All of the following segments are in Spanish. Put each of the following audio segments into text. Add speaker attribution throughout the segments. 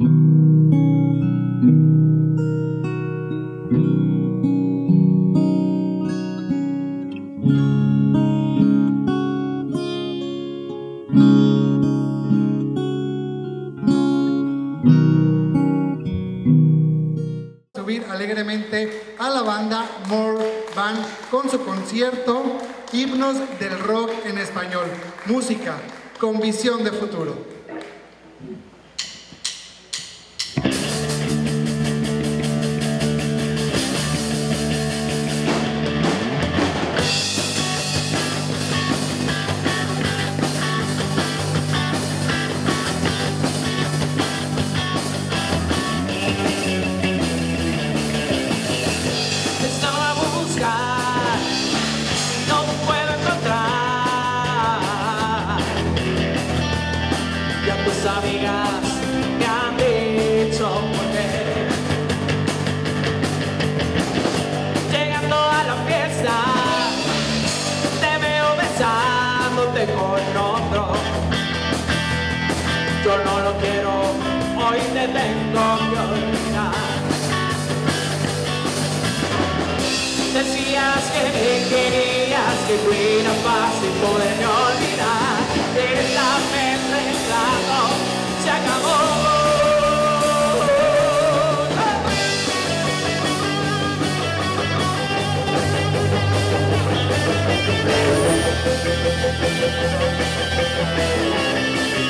Speaker 1: subir alegremente a la banda More Band con su concierto Himnos del Rock en Español. Música con visión de futuro.
Speaker 2: Amigas me han dicho por qué. Llegando a la fiesta, te veo besándote con otro. Yo no lo quiero, hoy te tengo que olvidar. Decías que me querías, que fuera fácil poderme olvidar. Vez Thank you.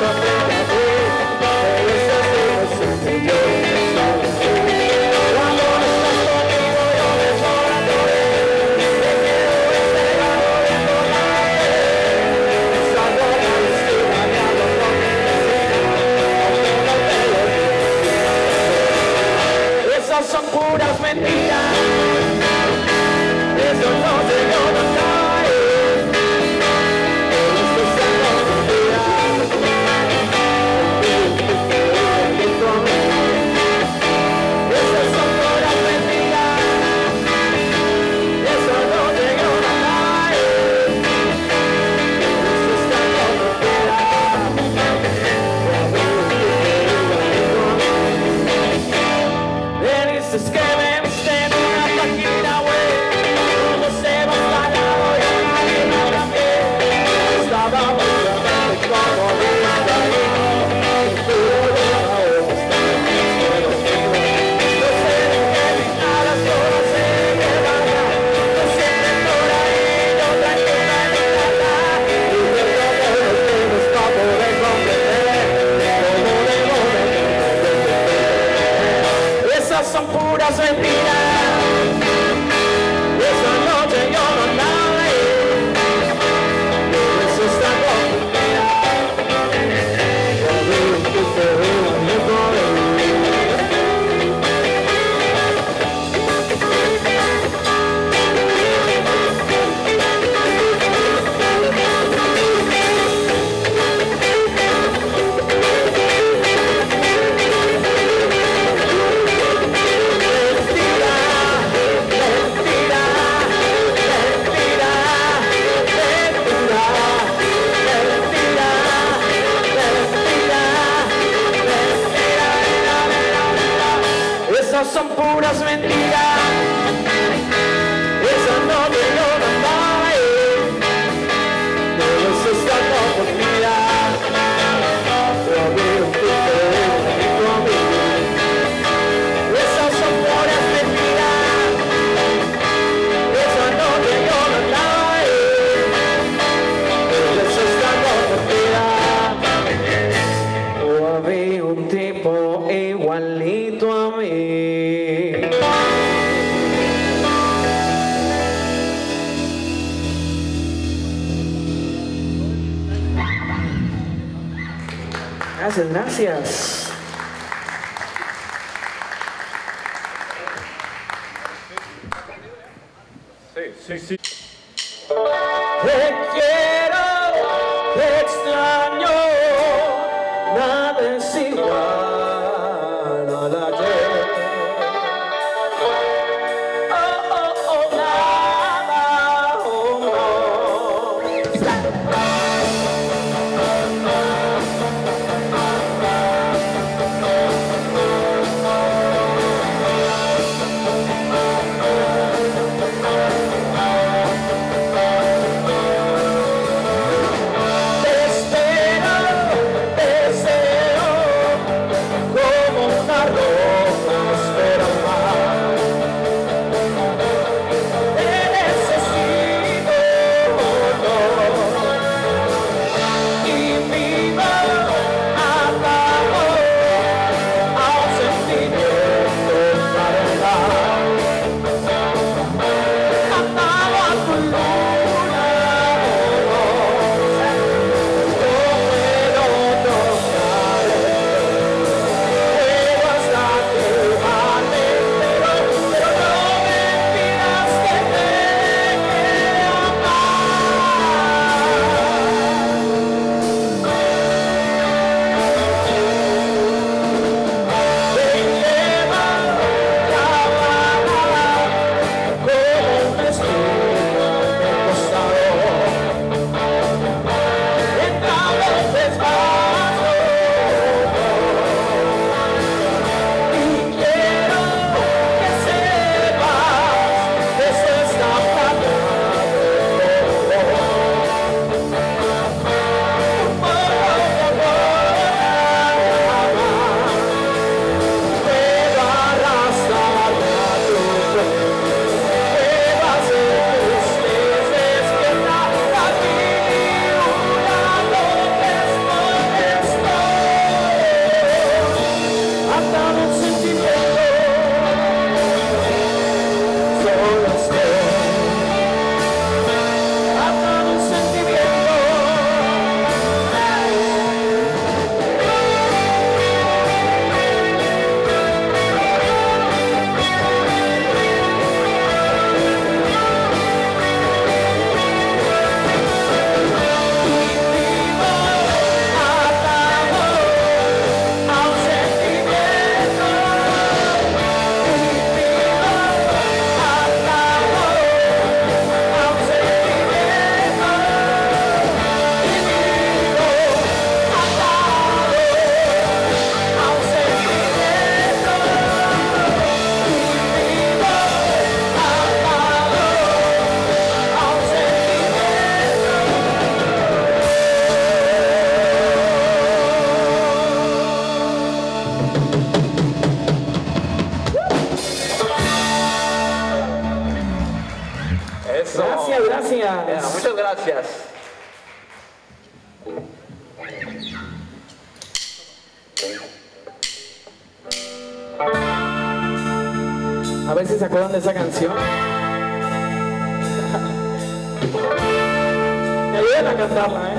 Speaker 2: someday. thousand people.
Speaker 3: Gracias, gracias.
Speaker 2: Sí, sí, sí.
Speaker 3: Gracias. A ver si se acuerdan de esa canción. Me ayuden a cantarla, ¿eh?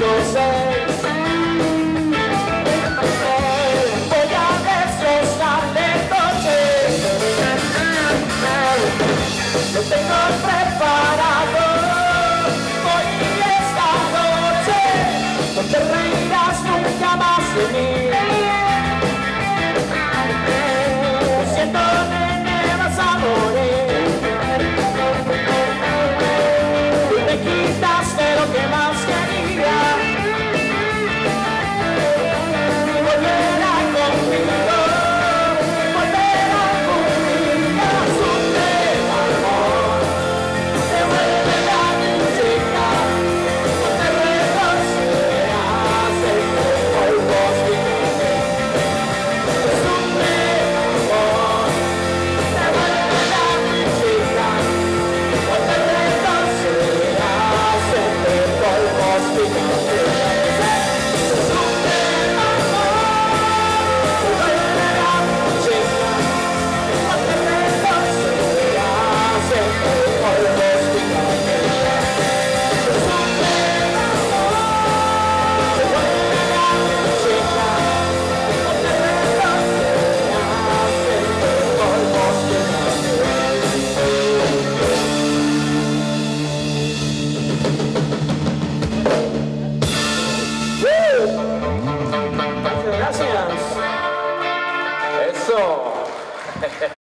Speaker 3: Go.
Speaker 2: sound.